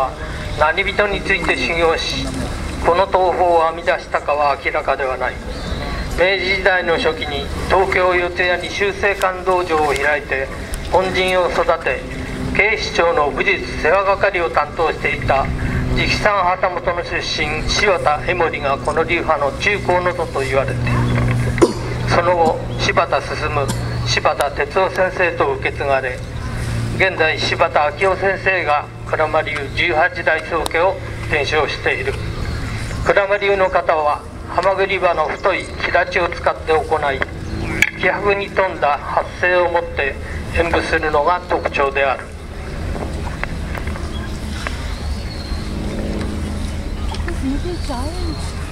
は何人について修行しこの東宝を編み出したかは明らかではない。明治時代の初期に東京四谷に修正館道場を開いて本陣を育て警視庁の武術世話係を担当していた直参旗本の出身柴田江森がこの流派の中高の祖と言われている。その後柴田進柴田哲夫先生と受け継がれ現在柴田昭夫先生が鞍馬流18代宗家を伝承している鞍馬流の方はハマグリ刃の太い平地を使って行い気迫に富んだ発声をもって演舞するのが特徴である This movie giant.